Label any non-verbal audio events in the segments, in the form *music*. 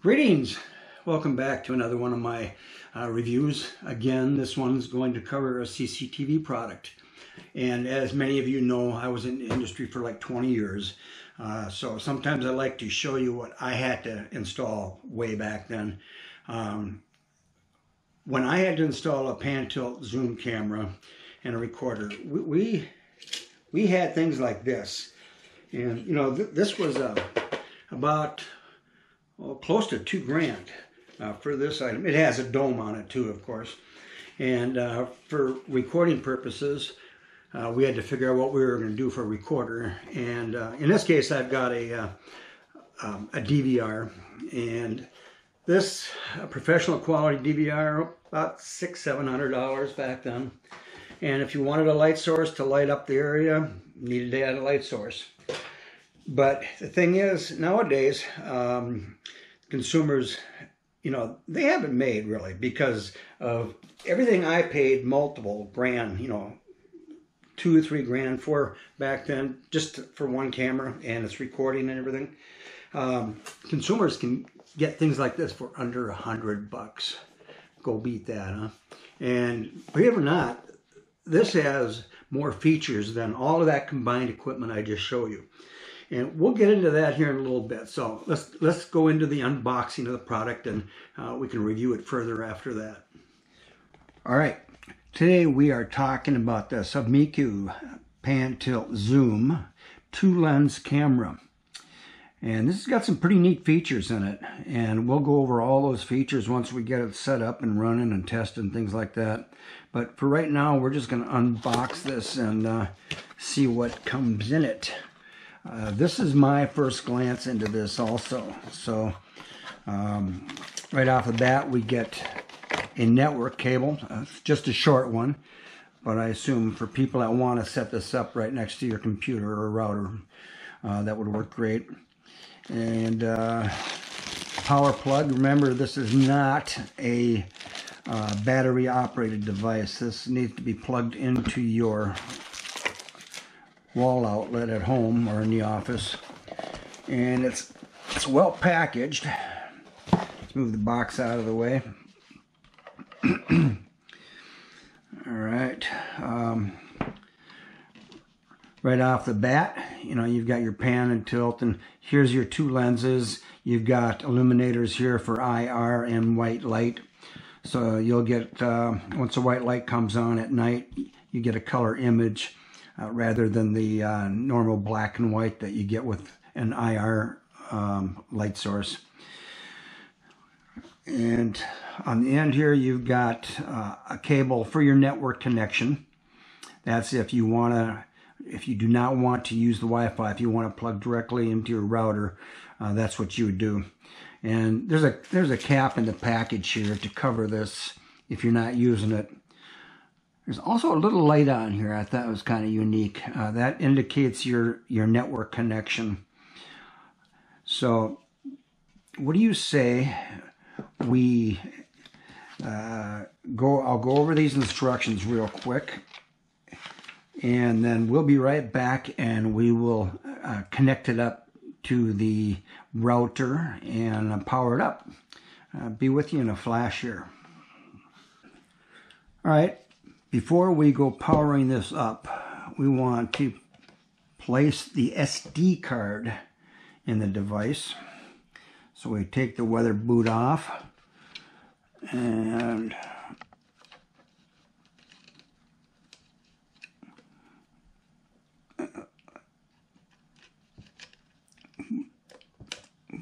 Greetings! Welcome back to another one of my uh, reviews. Again, this one's going to cover a CCTV product. And as many of you know, I was in the industry for like 20 years. Uh, so sometimes I like to show you what I had to install way back then. Um, when I had to install a pan tilt zoom camera and a recorder, we, we, we had things like this. And you know, th this was uh, about well, close to two grand uh, for this item. It has a dome on it too, of course. And uh, for recording purposes, uh, we had to figure out what we were going to do for a recorder. And uh, in this case, I've got a, uh, um, a DVR. And this professional quality DVR, about six, seven hundred dollars back then. And if you wanted a light source to light up the area, needed to add a light source. But the thing is, nowadays, um, consumers, you know, they haven't made really because of everything I paid multiple grand, you know, two or three grand for back then, just for one camera and its recording and everything. Um, consumers can get things like this for under a hundred bucks. Go beat that, huh? And believe it or not, this has more features than all of that combined equipment I just showed you. And we'll get into that here in a little bit. So let's let's go into the unboxing of the product and uh, we can review it further after that. All right, today we are talking about the Sovmiku Pan Tilt Zoom two lens camera. And this has got some pretty neat features in it. And we'll go over all those features once we get it set up and running and tested and things like that. But for right now, we're just going to unbox this and uh, see what comes in it. Uh, this is my first glance into this also. So um, right off the bat, we get a network cable, uh, just a short one. But I assume for people that want to set this up right next to your computer or router, uh, that would work great. And uh, power plug, remember this is not a uh, battery operated device. This needs to be plugged into your wall outlet at home or in the office. And it's, it's well packaged. Let's move the box out of the way. *clears throat* All right. Um, right off the bat, you know, you've got your pan and tilt, and here's your two lenses. You've got illuminators here for IR and white light. So you'll get, uh, once the white light comes on at night, you get a color image uh, rather than the uh, normal black and white that you get with an IR um, light source. And on the end here, you've got uh, a cable for your network connection. That's if you want to, if you do not want to use the Wi-Fi, if you want to plug directly into your router, uh, that's what you would do. And there's a there's a cap in the package here to cover this if you're not using it. There's also a little light on here I thought was kind of unique. Uh, that indicates your, your network connection. So what do you say we uh, go, I'll go over these instructions real quick and then we'll be right back and we will uh, connect it up to the router and power it up. Uh, be with you in a flash here. All right, before we go powering this up, we want to place the SD card in the device. So we take the weather boot off and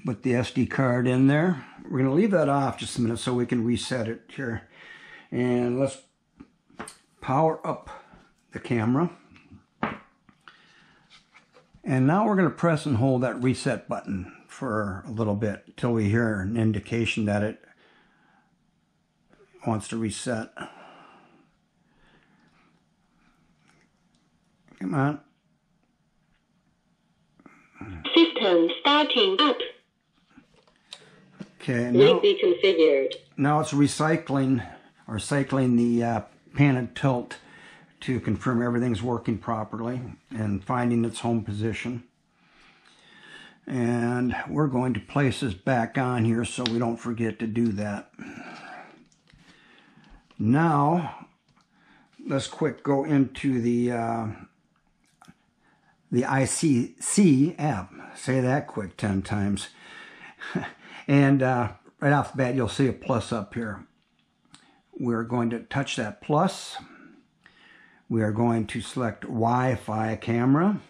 put the SD card in there. We're going to leave that off just a minute so we can reset it here. And let's power up the camera. And now we're going to press and hold that reset button for a little bit until we hear an indication that it wants to reset. Come on. System starting up. Okay, now, be configured. Now it's recycling or cycling the uh, pan and tilt to confirm everything's working properly and finding its home position. And we're going to place this back on here so we don't forget to do that. Now, let's quick go into the uh, the iCSee app. Say that quick 10 times. *laughs* and uh, right off the bat, you'll see a plus up here. We're going to touch that plus. We are going to select Wi-Fi camera.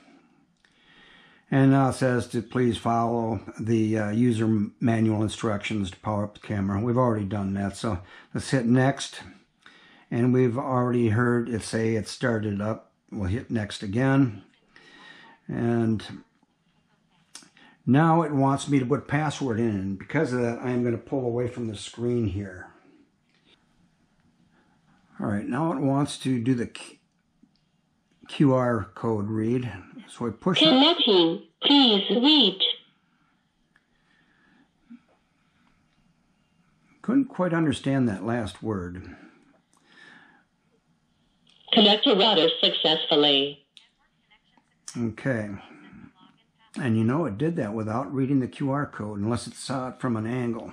And now it says to please follow the uh, user manual instructions to power up the camera. We've already done that, so let's hit next. And we've already heard it say it started up. We'll hit next again. And now it wants me to put password in. Because of that, I'm going to pull away from the screen here. All right, now it wants to do the QR code read. So I push it. Connecting. Please wait. Couldn't quite understand that last word. Connect to router successfully. Okay. And you know, it did that without reading the QR code, unless it saw it from an angle.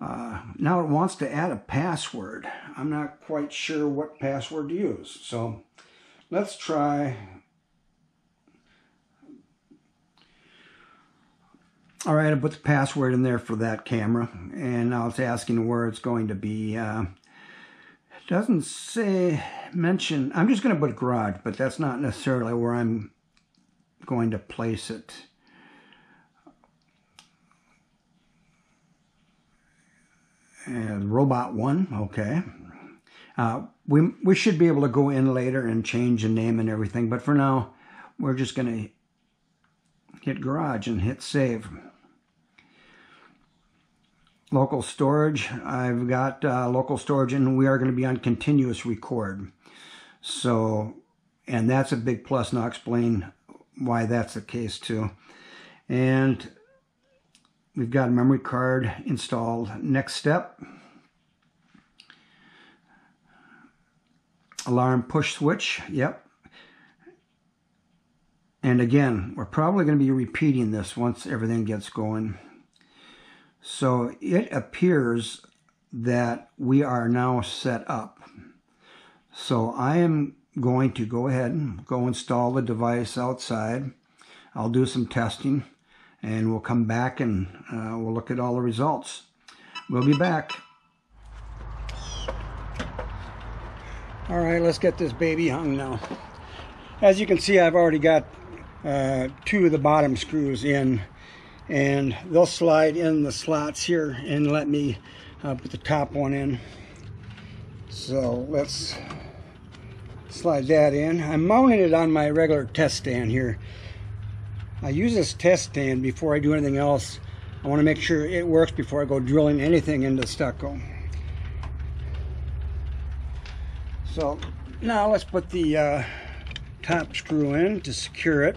Uh, now it wants to add a password. I'm not quite sure what password to use. So let's try. All right, I put the password in there for that camera. And now it's asking where it's going to be. Uh, doesn't say, mention, I'm just going to put garage, but that's not necessarily where I'm going to place it. And robot one, okay. Uh, we, we should be able to go in later and change the name and everything, but for now, we're just going to hit garage and hit save. Local storage, I've got uh, local storage and we are going to be on continuous record. So, and that's a big plus and I'll explain why that's the case too. And we've got a memory card installed. Next step, alarm push switch, yep. And again, we're probably going to be repeating this once everything gets going. So it appears that we are now set up. So I am going to go ahead and go install the device outside. I'll do some testing and we'll come back and uh, we'll look at all the results. We'll be back. All right, let's get this baby hung now. As you can see, I've already got uh, two of the bottom screws in and they'll slide in the slots here and let me uh, put the top one in. So let's slide that in. I'm mounting it on my regular test stand here. I use this test stand before I do anything else. I want to make sure it works before I go drilling anything into stucco. So now let's put the uh, top screw in to secure it.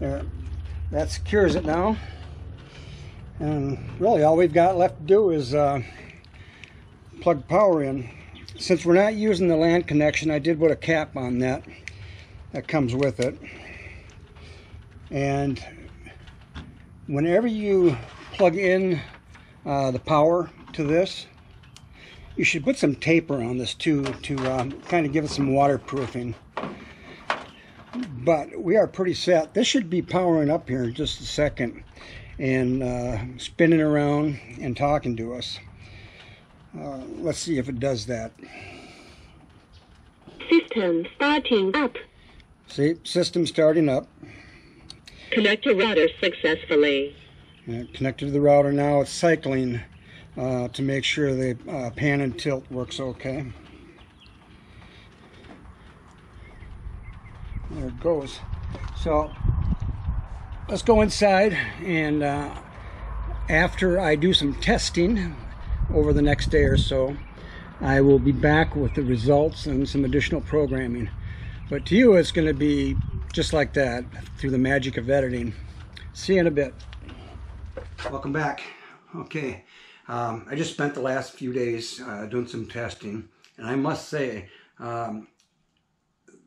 There, that secures it now. And really all we've got left to do is uh, plug power in. Since we're not using the LAN connection, I did put a cap on that. That comes with it. And whenever you plug in uh, the power to this, you should put some tape around this too to um, kind of give it some waterproofing but we are pretty set. This should be powering up here in just a second and uh, spinning around and talking to us. Uh, let's see if it does that. System starting up. See, system starting up. Connect to router successfully. Uh, connected to the router now. It's cycling uh, to make sure the uh, pan and tilt works okay. there it goes. So let's go inside and uh, after I do some testing over the next day or so, I will be back with the results and some additional programming. But to you, it's going to be just like that through the magic of editing. See you in a bit. Welcome back. Okay, um, I just spent the last few days uh, doing some testing, and I must say, um,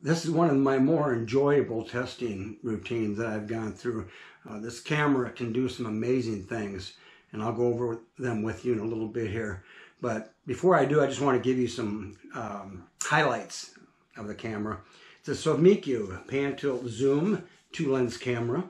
this is one of my more enjoyable testing routines that I've gone through. Uh, this camera can do some amazing things, and I'll go over them with you in a little bit here. But before I do, I just want to give you some um, highlights of the camera. It's a Sovmiku pan tilt zoom two lens camera.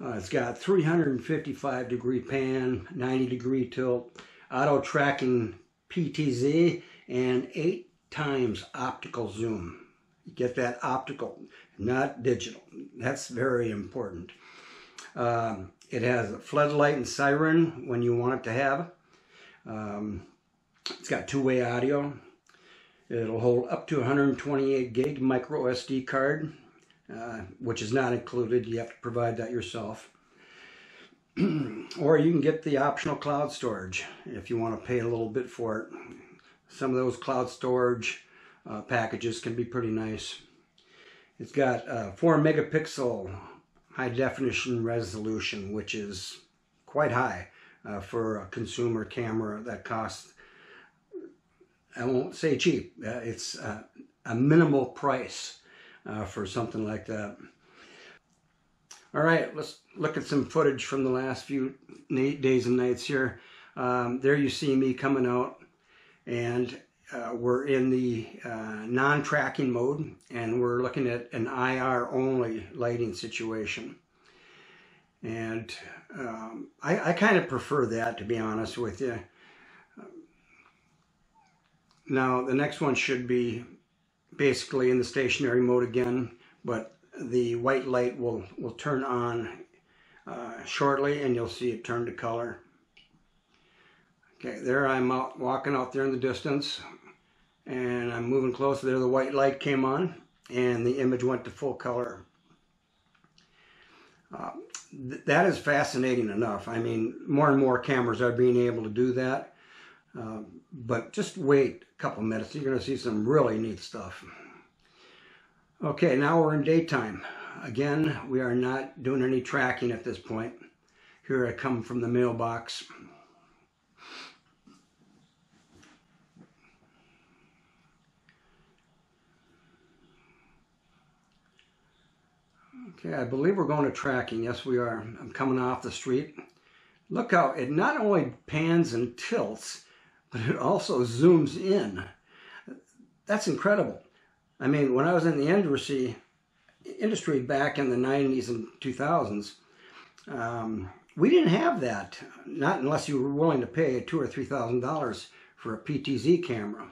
Uh, it's got 355 degree pan, 90 degree tilt, auto tracking PTZ, and eight times optical zoom. You get that optical, not digital. That's very important. Um, it has a floodlight and siren when you want it to have. Um, it's got two-way audio. It'll hold up to 128 gig micro SD card, uh, which is not included. You have to provide that yourself. *clears throat* or you can get the optional cloud storage if you want to pay a little bit for it. Some of those cloud storage uh, packages can be pretty nice. It's got a 4 megapixel high definition resolution, which is quite high uh, for a consumer camera that costs, I won't say cheap, uh, it's a minimal price uh, for something like that. All right, let's look at some footage from the last few days and nights here. Um, there you see me coming out and uh, we're in the uh, non-tracking mode and we're looking at an IR only lighting situation. And um, I, I kind of prefer that to be honest with you. Now the next one should be basically in the stationary mode again, but the white light will, will turn on uh, shortly and you'll see it turn to color. Okay, there I'm out, walking out there in the distance and I'm moving closer there. The white light came on and the image went to full color. Uh, th that is fascinating enough. I mean, more and more cameras are being able to do that. Uh, but just wait a couple minutes. You're going to see some really neat stuff. Okay, now we're in daytime. Again, we are not doing any tracking at this point. Here I come from the mailbox. Okay, I believe we're going to tracking. Yes, we are. I'm coming off the street. Look how it not only pans and tilts, but it also zooms in. That's incredible. I mean, when I was in the industry, industry back in the 90s and 2000s, um, we didn't have that. Not unless you were willing to pay two or three thousand dollars for a PTZ camera.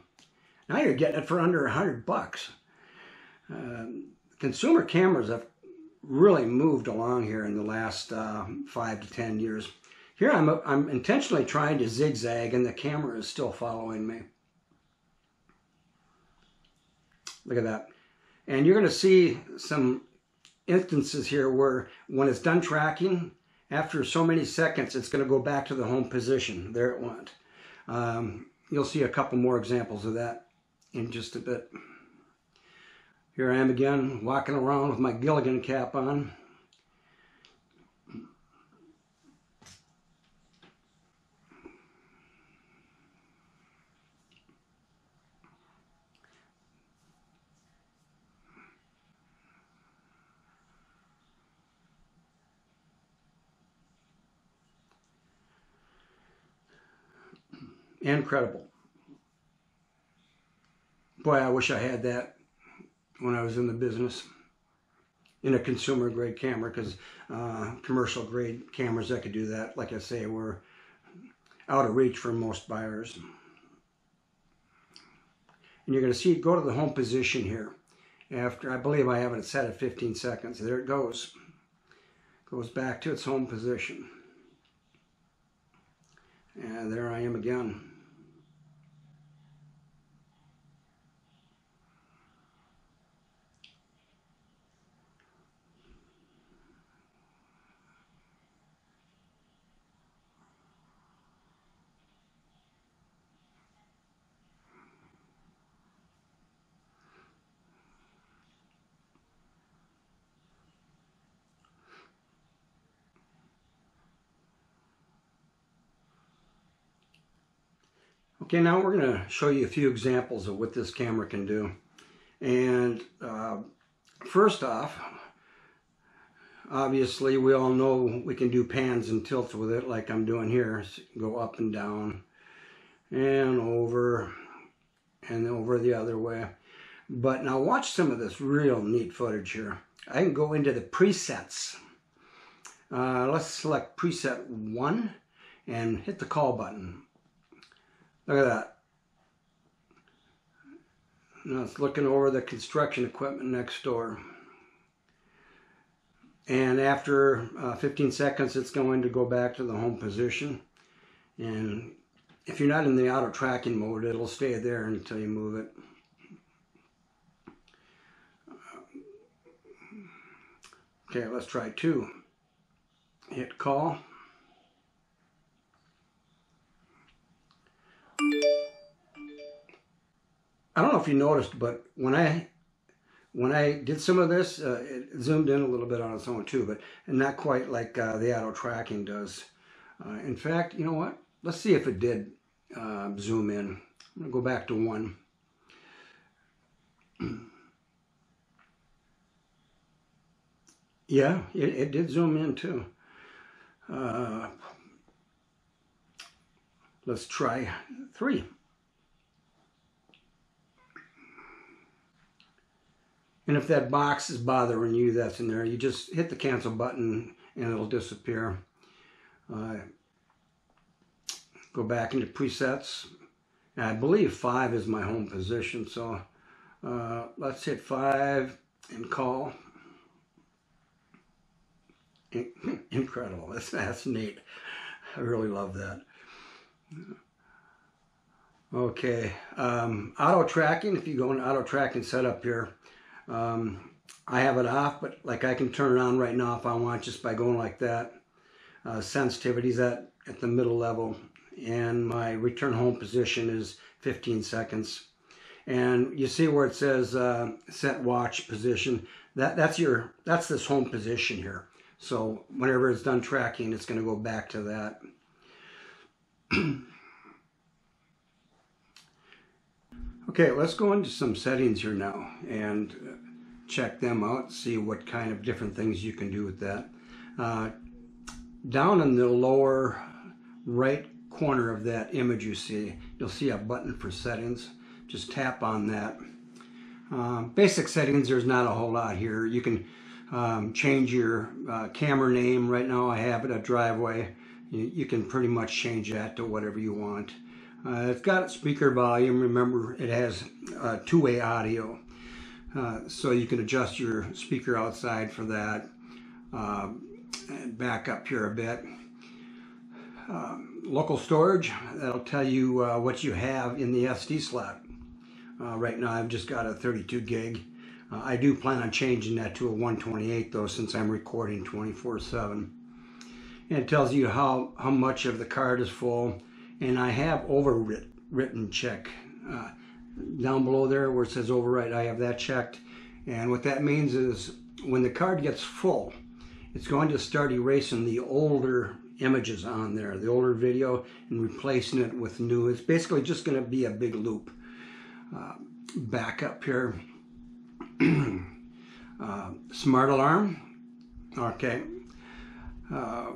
Now you're getting it for under a hundred bucks. Um, consumer cameras have really moved along here in the last uh, five to ten years. Here I'm, I'm intentionally trying to zigzag and the camera is still following me. Look at that. And you're going to see some instances here where when it's done tracking, after so many seconds, it's going to go back to the home position. There it went. Um, you'll see a couple more examples of that in just a bit. Here I am again, walking around with my Gilligan cap on. Incredible. Boy, I wish I had that when I was in the business in a consumer grade camera because uh, commercial grade cameras that could do that, like I say, were out of reach for most buyers. And you're going to see it go to the home position here. After, I believe I have it set at 15 seconds. There it goes. Goes back to its home position. And there I am again. Okay, now we're going to show you a few examples of what this camera can do. And uh, first off, obviously we all know we can do pans and tilts with it like I'm doing here. So go up and down and over and over the other way. But now watch some of this real neat footage here. I can go into the presets. Uh, let's select preset one and hit the call button. Look at that. Now it's looking over the construction equipment next door. And after uh, 15 seconds, it's going to go back to the home position. And if you're not in the auto tracking mode, it'll stay there until you move it. Okay, let's try two. Hit call. I don't know if you noticed, but when I when I did some of this, uh, it zoomed in a little bit on its own too, but not quite like uh, the auto tracking does. Uh, in fact, you know what? Let's see if it did uh, zoom in. I'm going to go back to one. *clears throat* yeah, it, it, did zoom in too. Uh, let's try three. And if that box is bothering you, that's in there. You just hit the cancel button and it'll disappear. Uh, go back into presets. And I believe five is my home position. So uh, let's hit five and call. *laughs* Incredible. That's, that's neat. I really love that. Okay. Um, auto tracking. If you go in auto tracking setup here, um, I have it off, but like I can turn it on right now if I want just by going like that. Uh, sensitivity's at, at the middle level and my return home position is 15 seconds. And you see where it says uh, set watch position. That that's your that's this home position here. So whenever it's done tracking, it's going to go back to that. *clears throat* okay, let's go into some settings here now and check them out. See what kind of different things you can do with that. Uh, down in the lower right corner of that image you see, you'll see a button for settings. Just tap on that. Um, basic settings, there's not a whole lot here. You can um, change your uh, camera name. Right now I have it a driveway. You, you can pretty much change that to whatever you want. Uh, it's got speaker volume. Remember, it has uh, two-way audio. Uh, so you can adjust your speaker outside for that. Um, and back up here a bit. Um, local storage, that'll tell you uh, what you have in the SD slot. Uh, right now I've just got a 32 gig. Uh, I do plan on changing that to a 128 though since I'm recording 24-7. And it tells you how, how much of the card is full. And I have overwritten check. Uh, down below there where it says overwrite, I have that checked. And what that means is when the card gets full, it's going to start erasing the older images on there, the older video, and replacing it with new. It's basically just going to be a big loop. Uh, back up here. *clears throat* uh, smart alarm. Okay. Uh,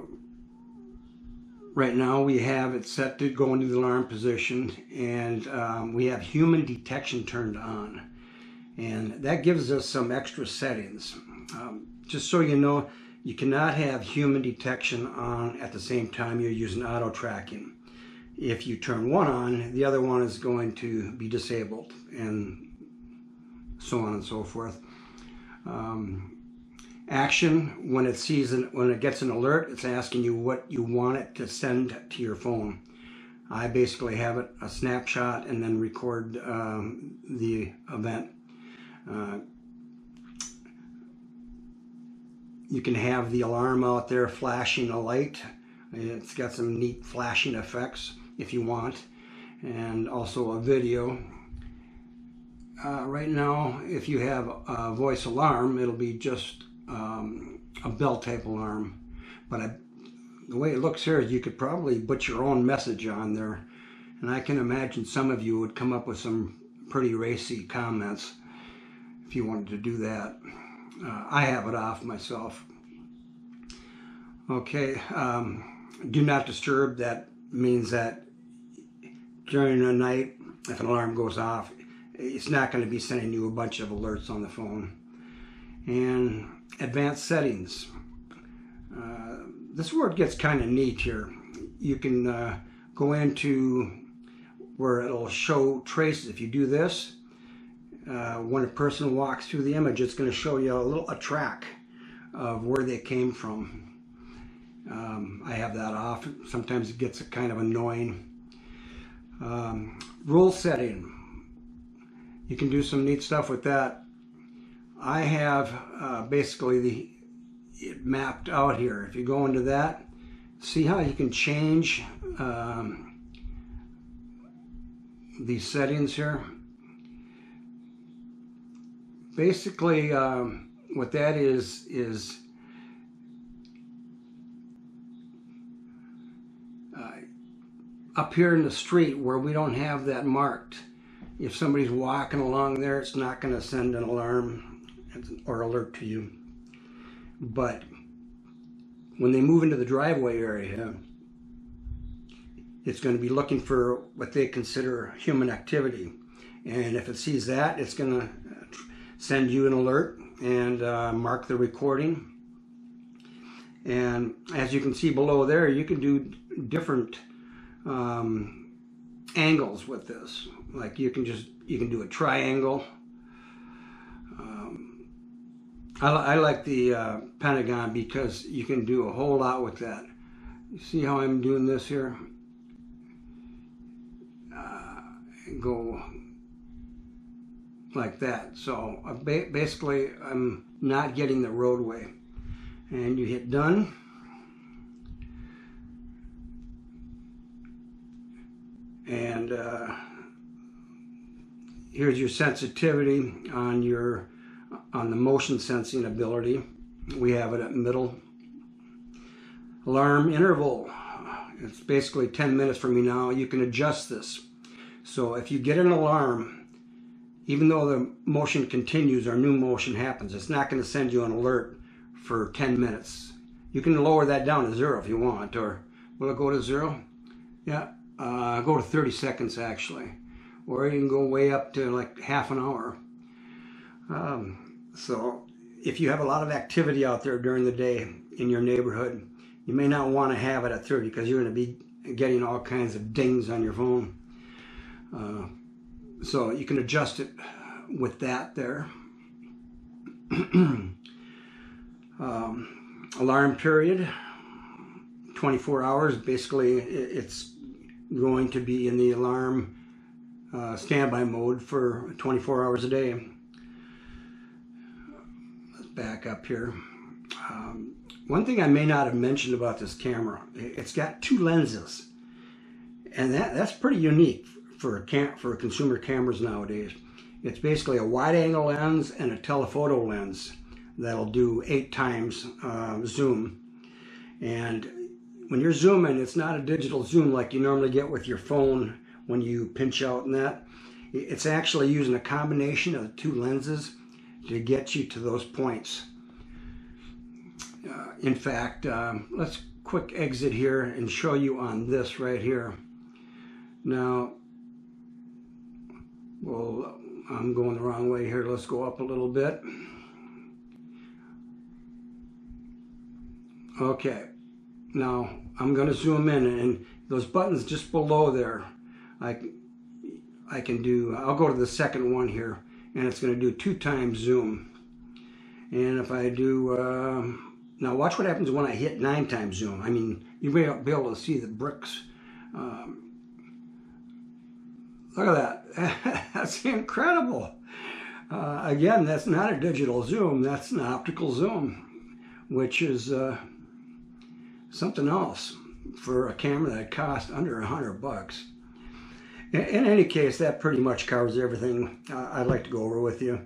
right now we have it set to go into the alarm position and um, we have human detection turned on. And that gives us some extra settings. Um, just so you know, you cannot have human detection on at the same time you're using auto tracking. If you turn one on, the other one is going to be disabled and so on and so forth. Um, action, when it sees an, when it gets an alert, it's asking you what you want it to send to your phone. I basically have it a snapshot and then record um, the event. Uh, you can have the alarm out there flashing a light. It's got some neat flashing effects if you want, and also a video. Uh, right now, if you have a voice alarm, it'll be just um, a bell type alarm. But I, the way it looks here, you could probably put your own message on there. And I can imagine some of you would come up with some pretty racy comments. if you wanted to do that. Uh, I have it off myself. Okay, um, do not disturb. That means that during the night, if an alarm goes off, it's not going to be sending you a bunch of alerts on the phone. And advanced settings. Uh, this word gets kind of neat here. You can uh, go into where it'll show traces. If you do this, uh, when a person walks through the image, it's going to show you a little a track of where they came from. Um, I have that off. Sometimes it gets kind of annoying. Um, rule setting. You can do some neat stuff with that. I have uh, basically the it mapped out here. If you go into that, see how you can change um, these settings here. Basically, um, what that is is uh, up here in the street where we don't have that marked. If somebody's walking along there, it's not going to send an alarm or alert to you. But when they move into the driveway area, it's going to be looking for what they consider human activity. And if it sees that, it's going to send you an alert and uh, mark the recording. And as you can see below there, you can do different um, angles with this. Like you can just, you can do a triangle. Um, I, I, like the uh, Pentagon because you can do a whole lot with that. You see how I'm doing this here? Uh, go like that. So uh, basically I'm not getting the roadway. And you hit done. And uh, here's your sensitivity on your on the motion sensing ability. We have it at middle. Alarm interval. It's basically 10 minutes for me now. You can adjust this. So if you get an alarm, even though the motion continues or new motion happens, it's not going to send you an alert for 10 minutes. You can lower that down to zero if you want, or will it go to zero? Yeah, uh, go to 30 seconds actually, or you can go way up to like half an hour. Um, so if you have a lot of activity out there during the day in your neighborhood, you may not want to have it at 30 because you're going to be getting all kinds of dings on your phone. Uh, so you can adjust it with that there. *clears throat* um, alarm period, 24 hours. Basically, it's going to be in the alarm uh, standby mode for 24 hours a day. Back up here. Um, one thing I may not have mentioned about this camera, it's got two lenses. And that, that's pretty unique for a cam- for consumer cameras nowadays. It's basically a wide angle lens and a telephoto lens that'll do eight times uh, zoom. And when you're zooming, it's not a digital zoom like you normally get with your phone when you pinch out and that. It's actually using a combination of two lenses to get you to those points. Uh, in fact, um, let's quick exit here and show you on this right here. Now, well, I'm going the wrong way here. Let's go up a little bit. Okay, now I'm going to zoom in and those buttons just below there, I, I can do, I'll go to the second one here and it's going to do two times zoom. And if I do, uh, now watch what happens when I hit nine times zoom. I mean, you may be able to see the bricks um, Look at that. *laughs* that's incredible. Uh, again, that's not a digital zoom. That's an optical zoom, which is uh, something else for a camera that cost under a hundred bucks. In, any case, that pretty much covers everything uh, I'd like to go over with you.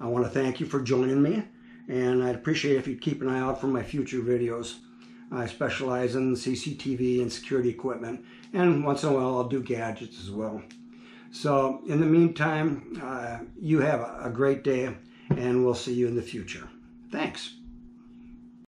I want to thank you for joining me, and I'd appreciate if you'd keep an eye out for my future videos. I specialize in CCTV and security equipment, and once in a while I'll do gadgets as well. So in the meantime, uh, you have a, great day and we'll see you in the future. Thanks.